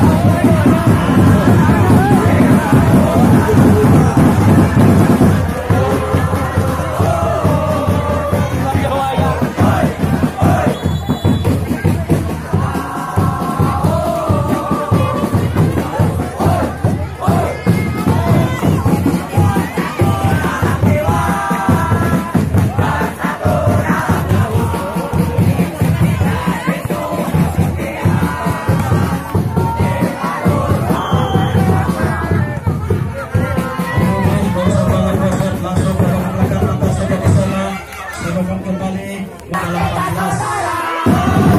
Oh, my God. Siapkan kembali dalam 14.